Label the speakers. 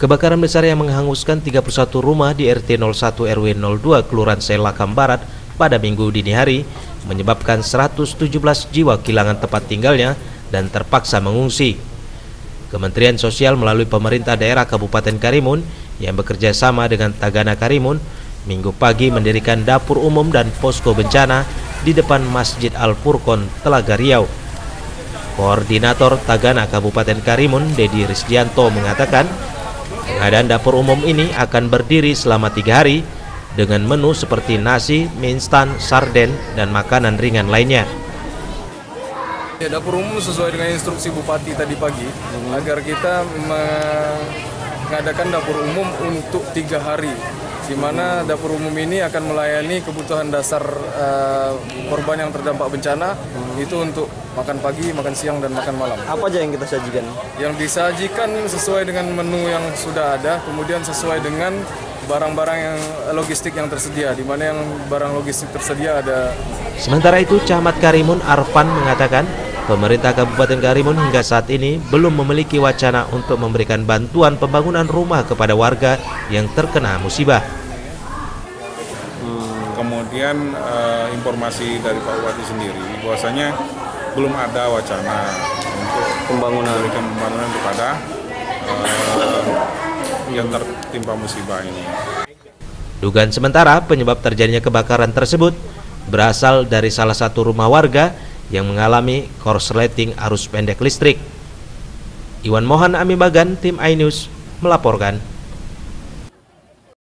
Speaker 1: Kebakaran besar yang menghanguskan 31 rumah di RT 01 RW 02 Kelurahan Selakam Barat pada minggu dini hari menyebabkan 117 jiwa kehilangan tempat tinggalnya dan terpaksa mengungsi. Kementerian Sosial melalui pemerintah daerah Kabupaten Karimun yang bekerja sama dengan Tagana Karimun minggu pagi mendirikan dapur umum dan posko bencana di depan Masjid Al-Furqon, Telaga Riau. Koordinator Tagana Kabupaten Karimun, Dedi Risdianto mengatakan, Pengadaan dapur umum ini akan berdiri selama tiga hari dengan menu seperti nasi, mie instan, sarden, dan makanan ringan lainnya.
Speaker 2: Ya, dapur umum sesuai dengan instruksi Bupati tadi pagi agar kita mengadakan dapur umum untuk tiga hari di mana dapur umum ini akan melayani kebutuhan dasar uh, korban yang terdampak bencana hmm. itu untuk makan pagi, makan siang dan makan malam.
Speaker 3: Apa aja yang kita sajikan?
Speaker 2: Yang disajikan sesuai dengan menu yang sudah ada, kemudian sesuai dengan barang-barang yang logistik yang tersedia, di mana yang barang logistik tersedia ada.
Speaker 1: Sementara itu, Camat Karimun Arfan mengatakan Pemerintah Kabupaten Karimun hingga saat ini belum memiliki wacana untuk memberikan bantuan pembangunan rumah kepada warga yang terkena musibah.
Speaker 4: Hmm, kemudian uh, informasi dari Pak Bupati sendiri bahwasanya belum ada wacana untuk pembangunan memberikan pembangunan kepada uh, yang tertimpa musibah ini.
Speaker 1: Dugaan sementara penyebab terjadinya kebakaran tersebut berasal dari salah satu rumah warga yang mengalami korsleting arus pendek listrik. Iwan Mohan Amibagan, tim iNews, melaporkan.